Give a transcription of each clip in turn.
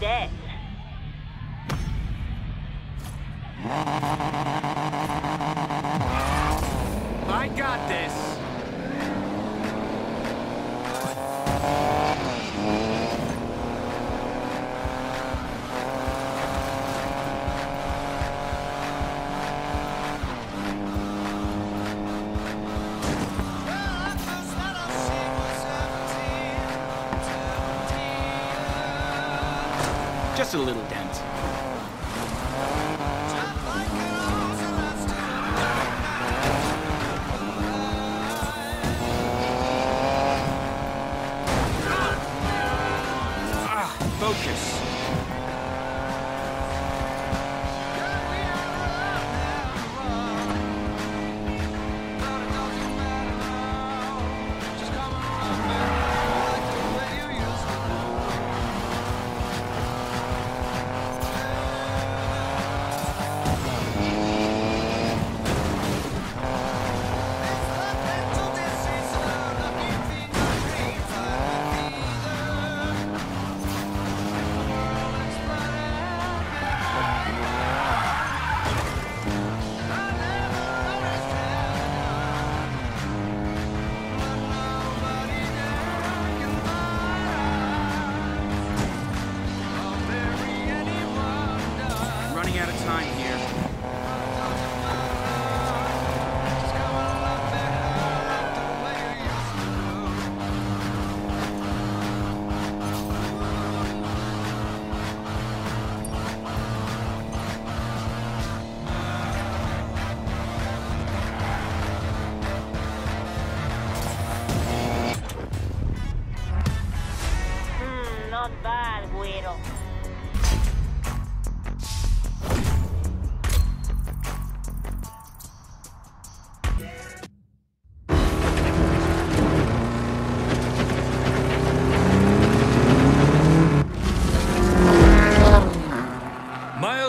dead. I got this. Just a little dent. Ah, focus. Out of time here. Hmm, not bad, güero.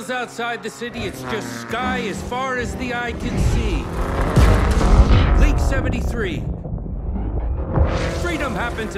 Miles outside the city, it's just sky as far as the eye can see. League 73. Freedom happens